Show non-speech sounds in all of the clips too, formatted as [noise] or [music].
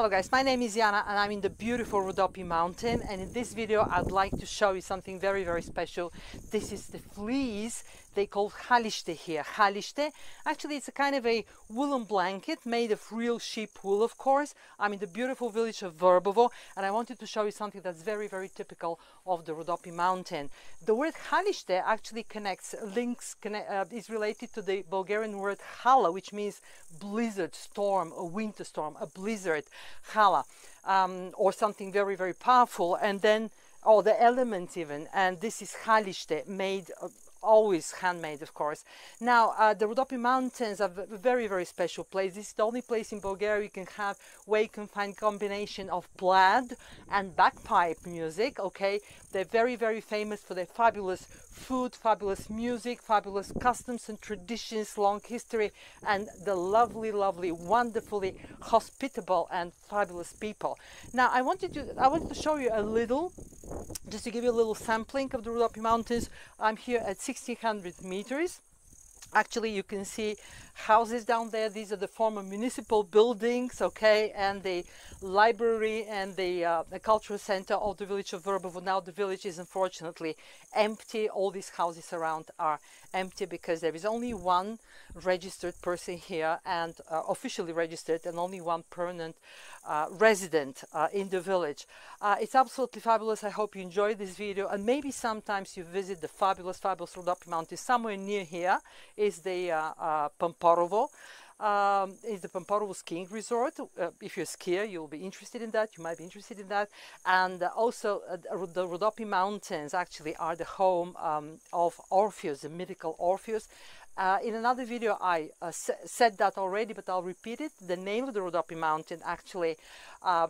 Hello guys, my name is Jana and I'm in the beautiful Rodopi mountain and in this video I'd like to show you something very very special. This is the fleece they call haliște here. Haliște, actually it's a kind of a woolen blanket made of real sheep wool of course. I'm in the beautiful village of Vrbovo and I wanted to show you something that's very very typical of the Rodopi mountain. The word haliște actually connects, links, connect, uh, is related to the Bulgarian word hala which means blizzard, storm, a winter storm, a blizzard, hala, um, or something very very powerful. And then oh the elements even. And this is haliște made of, always handmade of course. Now uh, the Rodopi mountains are a very very special place. This is the only place in Bulgaria you can have where you can find combination of plaid and bagpipe music okay? They're very very famous for their fabulous food fabulous music fabulous customs and traditions long history and the lovely lovely wonderfully hospitable and fabulous people. Now I wanted to I wanted to show you a little just to give you a little sampling of the Rodopi mountains. I'm here at 1600 meters actually you can see houses down there. These are the former municipal buildings okay and the library and the, uh, the cultural center of the village of Vrbovo now the village is unfortunately empty. All these houses around are empty because there is only one registered person here and uh, officially registered and only one permanent uh, resident uh, in the village. Uh, it's absolutely fabulous. I hope you enjoyed this video and maybe sometimes you visit the fabulous fabulous Rodopi mountains somewhere near here is the uh, uh, Pamporovo. Um, is the Pamporovo skiing resort. Uh, if you're a skier, you'll be interested in that. You might be interested in that. And uh, also, uh, the Rodopi Mountains actually are the home um, of Orpheus, the mythical Orpheus. Uh, in another video, I uh, said that already, but I'll repeat it. The name of the Rodopi mountain actually uh,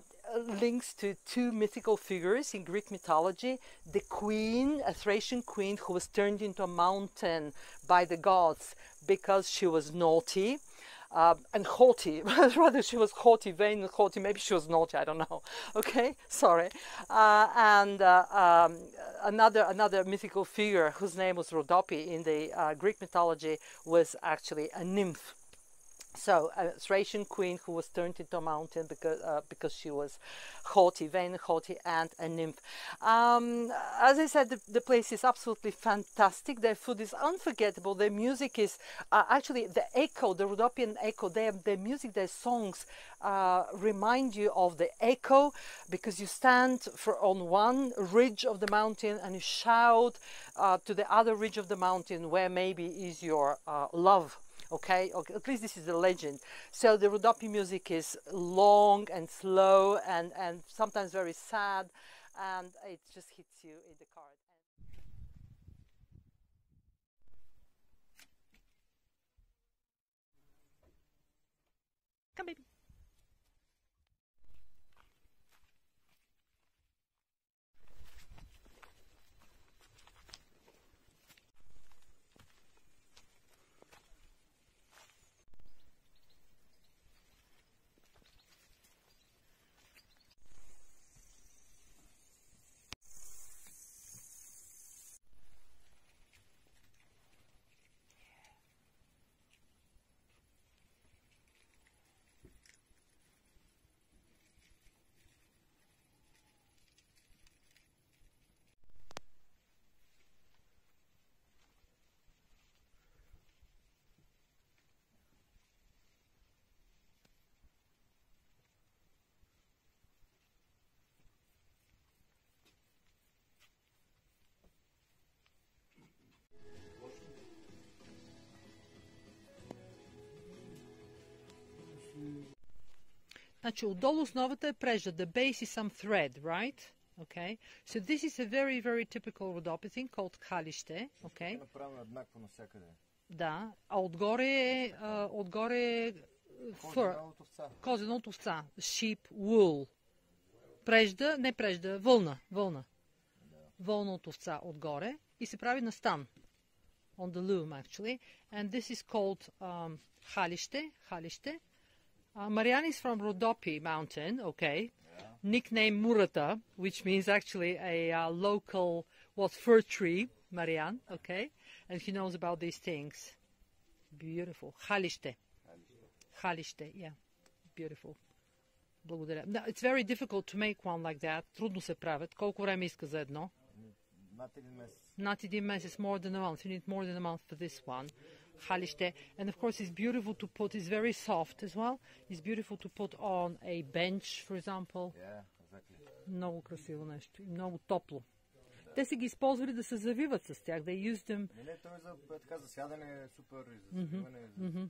links to two mythical figures in Greek mythology. The queen, a Thracian queen who was turned into a mountain by the gods because she was naughty. Uh, and haughty, [laughs] rather she was haughty, vain and haughty, maybe she was naughty, I don't know, [laughs] okay, sorry. Uh, and uh, um, another, another mythical figure whose name was Rhodope in the uh, Greek mythology was actually a nymph so a Thracian queen who was turned into a mountain because uh, because she was haughty, vain, haughty, and a nymph. Um, as I said, the, the, place is absolutely fantastic. Their food is unforgettable. Their music is uh, actually the echo, the Rhodopian echo. Their their music, their songs uh, remind you of the echo because you stand for on one ridge of the mountain and you shout uh, to the other ridge of the mountain where maybe is your uh, love okay? At least this is the legend. So the Rodopi music is long and slow and, and sometimes very sad and it just hits you in the card. Come baby. Значи отдолу основата е прежда. The base is some thread, right? Okay. So this is a very, very typical rodopithing called халище. Okay. Е направено еднакво навсякъде. Да. А отгоре е, а, отгоре е fur. от овца. Козена от овца. Sheep wool. Прежда, не прежда, вълна. Вълна. Вълна от овца отгоре. И се прави на стан. On the loom, actually. And this is called um, халище. Халище. Uh, Marianne is from Rodopi mountain, okay. Yeah. Nickname Murata, which means actually a uh, local, what, fir tree, Marianne, okay. And she knows about these things. Beautiful. Haliste. Haliste, yeah. Beautiful. Благодаря. No, it's very difficult to make one like that. Трудно се правят. Колко време иска за едно? Над един месец. Над един месец, more than a month. You need more than a month for this one. Халище. And of course it's beautiful to put, it's very soft as well. It's beautiful to put on a bench, for example. Yeah, exactly. Много красиво нещо и много топло. Те са ги използвали да се завиват с тях. They used them, Не, не, той за, е така, за сядане е супер, и за завиване. за-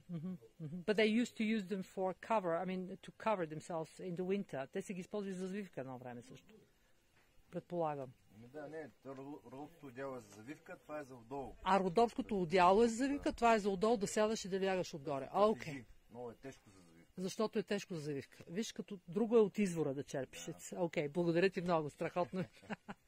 but they used to use them for cover, I mean, to cover themselves in the winter. Те са ги използвали за завивка едно време също. Предполагам. Ами да, не, то ру- рулското отдяло е за завивка, това е за вдолу. А родопското одяло е за завивка, това е за отдолу да сядаш и да лягаш отгоре. А, окей. Много е тежко за завивка. Защото е тежко за завивка. Виж, като друго е от извора да черпиш. Окей, okay, благодаря ти много, страхотно. е. [laughs]